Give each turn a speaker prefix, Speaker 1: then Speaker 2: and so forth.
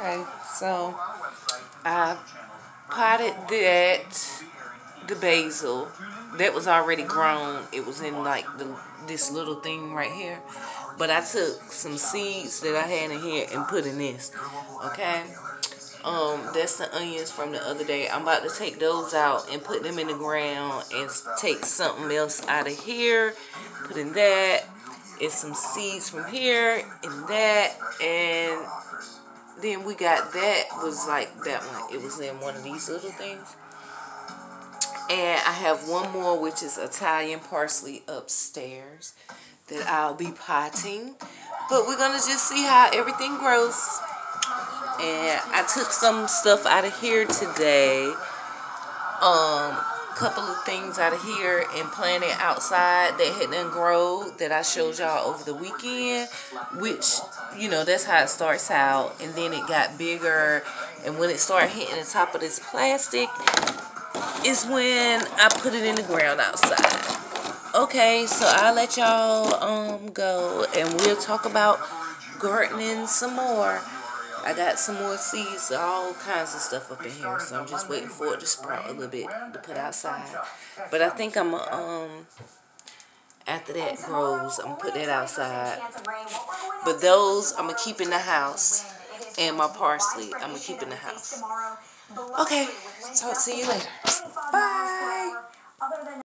Speaker 1: Okay, so I potted that, the basil, that was already grown. It was in like the this little thing right here. But I took some seeds that I had in here and put in this. Okay? Um, that's the onions from the other day. I'm about to take those out and put them in the ground and take something else out of here. Put in that. And some seeds from here and that. And then we got that was like that one. It was in one of these little things. And I have one more, which is Italian parsley upstairs that I'll be potting. But we're going to just see how everything grows. And I took some stuff out of here today. Um, couple of things out of here and planted outside that had done grow that I showed y'all over the weekend. Which, you know, that's how it starts out. And then it got bigger. And when it started hitting the top of this plastic, is when I put it in the ground outside. Okay, so I'll let y'all um go and we'll talk about gardening some more. I got some more seeds, all kinds of stuff up in here. So I'm just waiting for it to sprout a little bit to put outside. But I think I'm um after that grows, I'm gonna put that outside. But those I'm gonna keep in the house. And my parsley, I'm gonna keep in the house. Okay, talk to you later. Bye.